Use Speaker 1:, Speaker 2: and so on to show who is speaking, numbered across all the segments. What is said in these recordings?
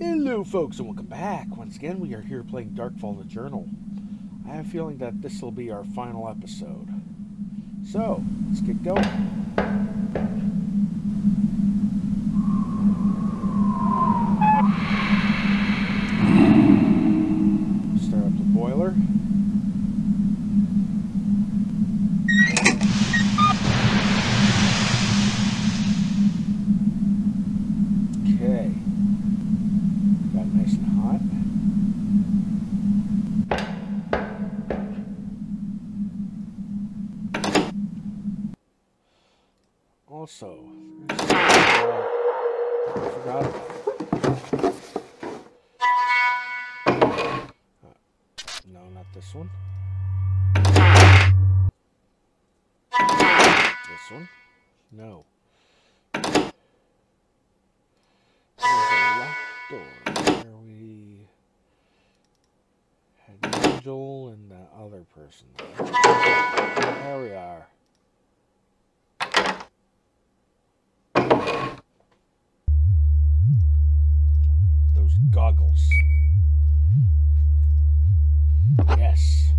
Speaker 1: Hello, folks, and welcome back. Once again, we are here playing Dark Fall the Journal. I have a feeling that this will be our final episode. So, let's get going. Start up the boiler. Also, uh, no, not this one. This one? No. There's a locked door where we had Angel and the other person. There we are. Goggles. Yes.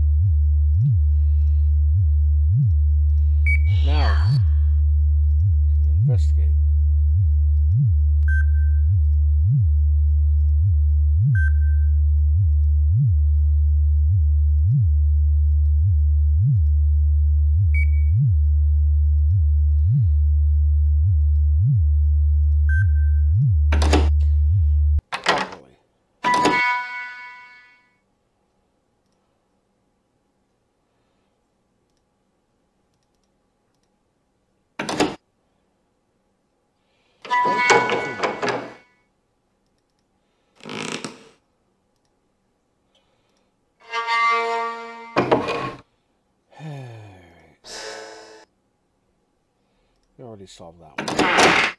Speaker 1: Now, investigate. Already solved that one.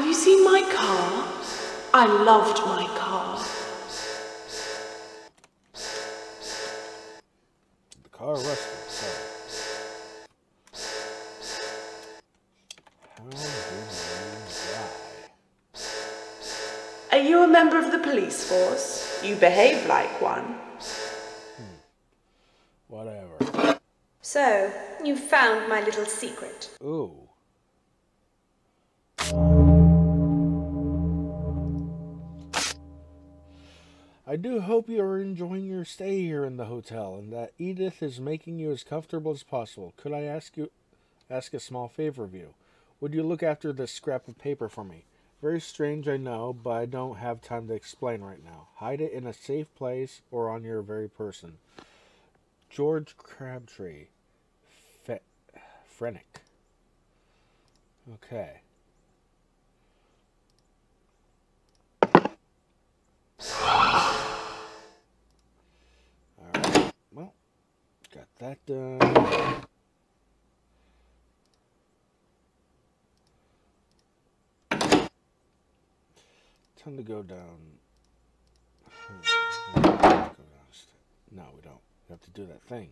Speaker 2: Have you seen my car? I loved my car.
Speaker 1: The car rusted. So. How did you die?
Speaker 2: Are you a member of the police force? You behave like one. Hmm.
Speaker 1: Whatever.
Speaker 3: So, you found my little secret.
Speaker 1: Ooh. I do hope you are enjoying your stay here in the hotel and that Edith is making you as comfortable as possible. Could I ask you ask a small favor of you? Would you look after this scrap of paper for me? Very strange, I know, but I don't have time to explain right now. Hide it in a safe place or on your very person. George Crabtree. Fe- Frennick. Okay. Alright, well, got that done. Time to go down. Hmm. No, we don't. We have to do that thing.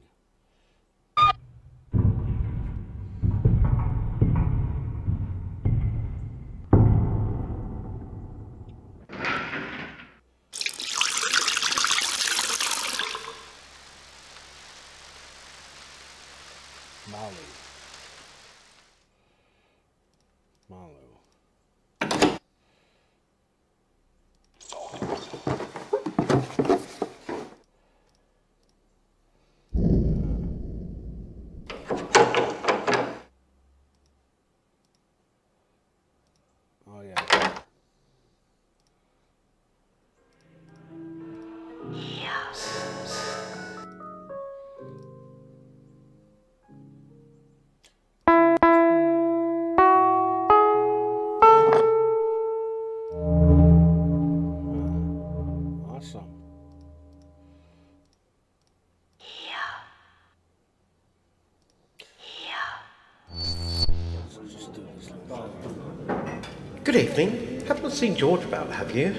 Speaker 4: Seen George about, have you?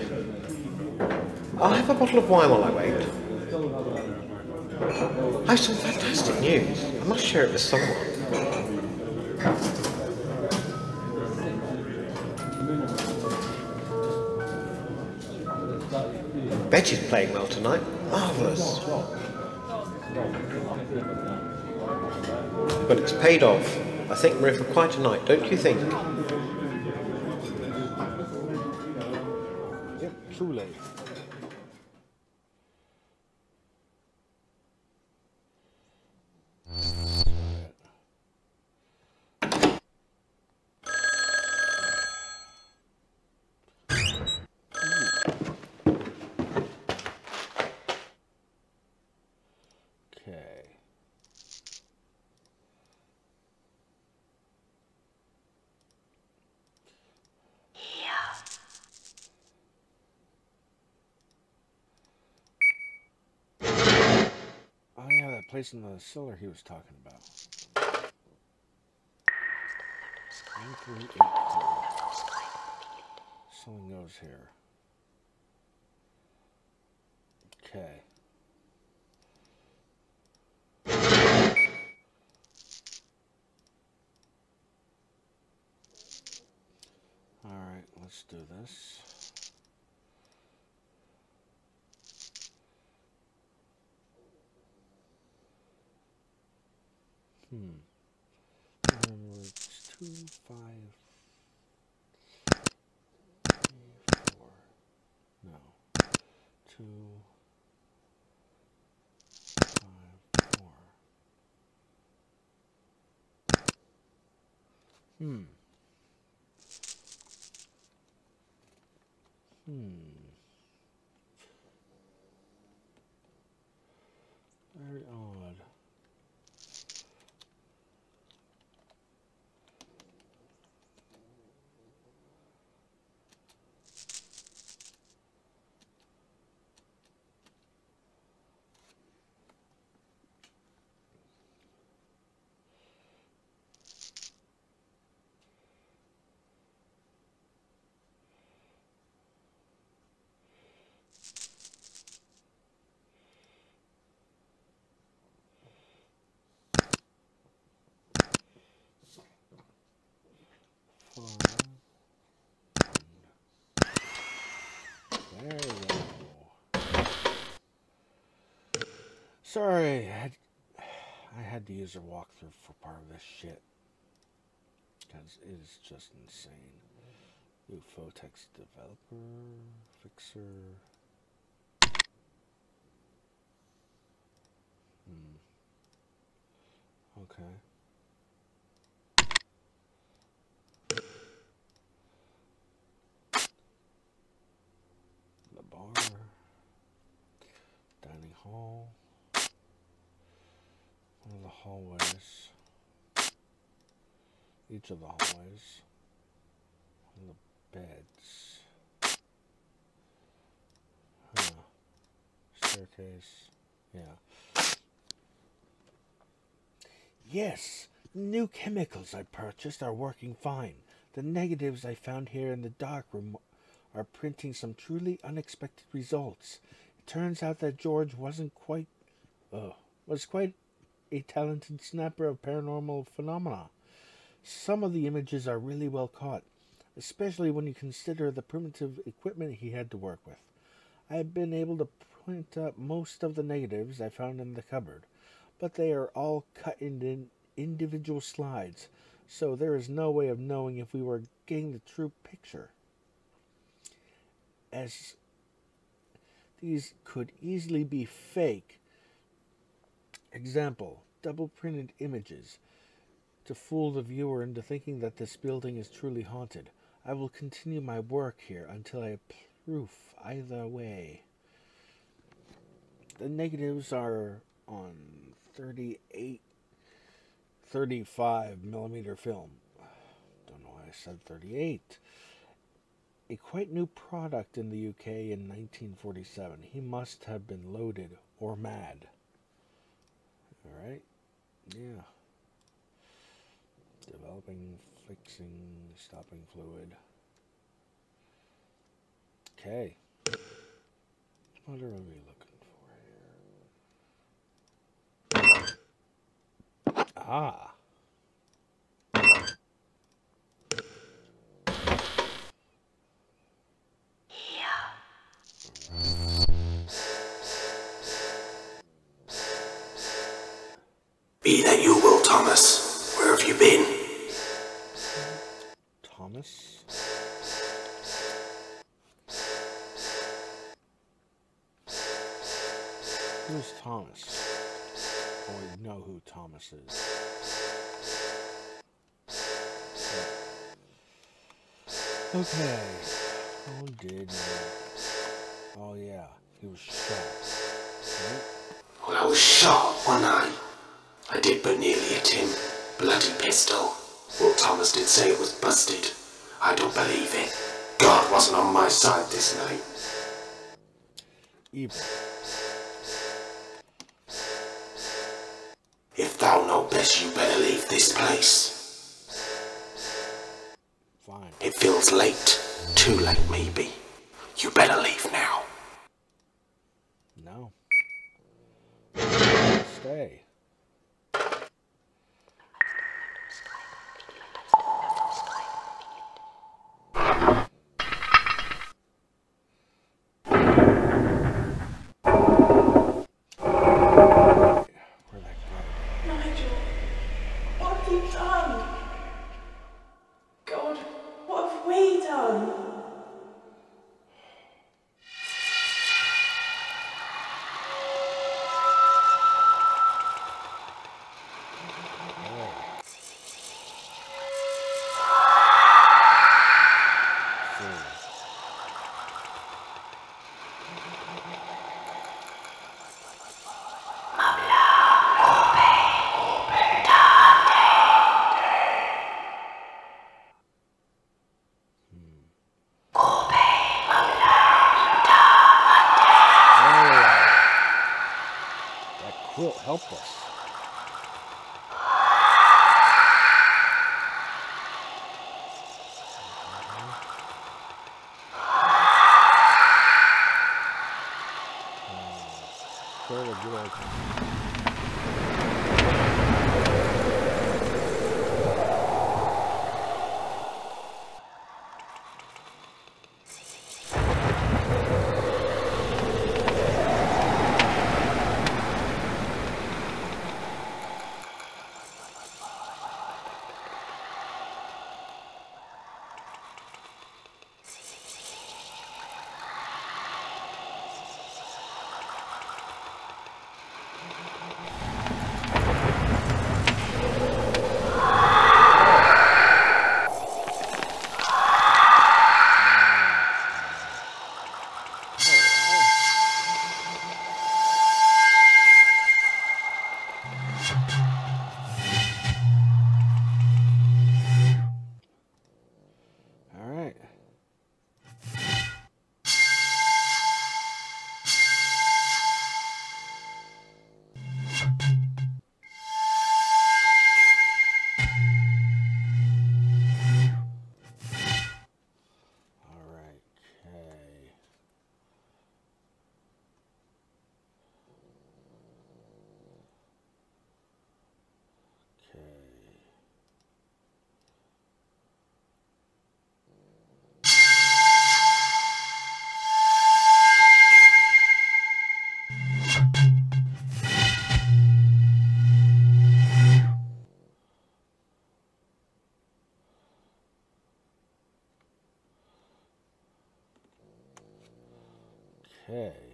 Speaker 4: I'll have a bottle of wine while I wait. I have some fantastic news. I must share it with someone. Reggie's playing well tonight. Marvellous. But it's paid off. I think we're in for quite a night, don't you think?
Speaker 1: Yep, truly. Okay. Oh in the cellar he was talking about. Nine three eight four. Something goes here. Okay. All right, let's do this. Hmm. Um, two, five, three, four. No. Two, five, four. Hmm. Hmm. Sorry, I had, I had to use a walkthrough for part of this shit. Because it is just insane. New text developer, fixer. Hmm. Okay. The bar. Dining hall hallways. Each of the hallways. Of the beds. Huh. Staircase. Yeah. Yes! New chemicals I purchased are working fine. The negatives I found here in the darkroom are printing some truly unexpected results. It turns out that George wasn't quite, uh, was quite a talented snapper of paranormal phenomena. Some of the images are really well caught, especially when you consider the primitive equipment he had to work with. I have been able to print up most of the negatives I found in the cupboard, but they are all cut into individual slides, so there is no way of knowing if we were getting the true picture. As these could easily be fake. Example, double printed images to fool the viewer into thinking that this building is truly haunted. I will continue my work here until I proof either way. The negatives are on 38 35 millimeter film. Don't know why I said 38. A quite new product in the UK in 1947. He must have been loaded or mad. Alright? Yeah. Developing, fixing, stopping fluid. Okay. What are we looking for here? Ah. Okay. Oh, How did. Oh, yeah. He was shot. Right?
Speaker 5: Well, I was shot, wasn't I? I did but nearly hit him. Bloody pistol. Well, Thomas did say it was busted. I don't believe it. God wasn't on my side this night.
Speaker 1: Evil.
Speaker 5: If thou know best, you better leave this place.
Speaker 1: Fine.
Speaker 5: It feels late. Too late, maybe. You better leave now.
Speaker 1: No. Stay. Quilt Okay.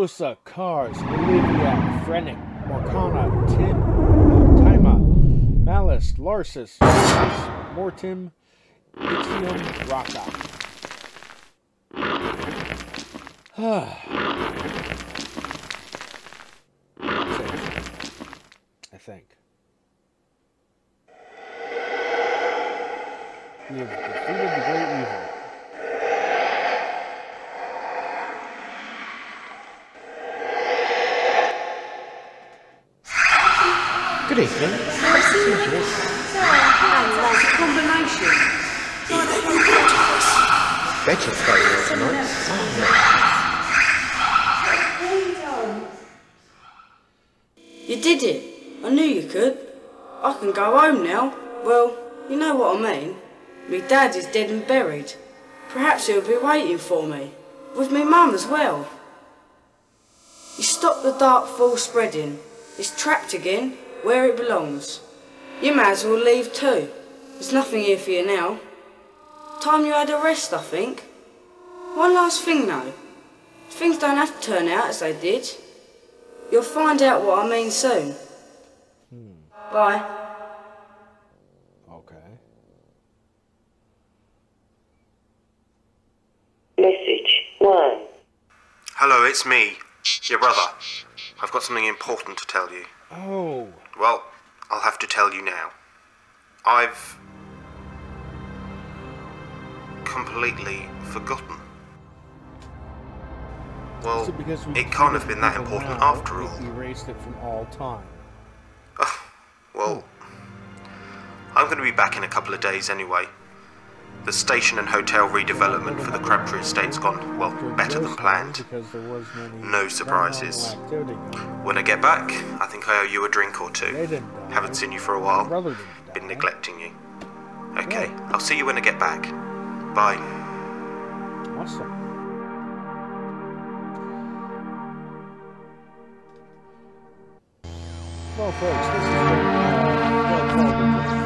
Speaker 1: Lusa, Cars, Olivia, Frenick, Morcana, Tim, Tima, Malice, Larsis, Mortim, Ixiom, Raka. I think. We have defeated the great
Speaker 4: Betcha staying tonight.
Speaker 6: You did it. I knew you could. I can go home now. Well, you know what I mean. Me dad is dead and buried. Perhaps he'll be waiting for me. With me mum as well. You stopped the dark fall spreading. It's trapped again, where it belongs. You may as well leave too. There's nothing here for you now. Time you had a rest, I think. One last thing, though. Things don't have to turn out as they did. You'll find out what I mean soon. Hmm. Bye.
Speaker 1: Okay. Message 1.
Speaker 7: Hello, it's me, your brother. I've got something important to tell you.
Speaker 1: Oh.
Speaker 7: Well, I'll have to tell you now. I've completely forgotten. Well,
Speaker 1: because we
Speaker 7: it can't have been that important
Speaker 1: now,
Speaker 7: after all.
Speaker 1: Erased it from all time.
Speaker 7: Well, I'm going to be back in a couple of days anyway. The station and hotel redevelopment for the Crabtree Estate's gone, well, better than planned.
Speaker 1: Because there wasn't any
Speaker 7: No surprises.
Speaker 1: paranormal activity going on.
Speaker 7: When I get back, I think I owe you a drink or two. Haven't seen you for a while.
Speaker 1: brother didn't die.
Speaker 7: Been neglecting you. Okay, I'll see you when I get back. Bye.
Speaker 1: Awesome. Well, folks, this is what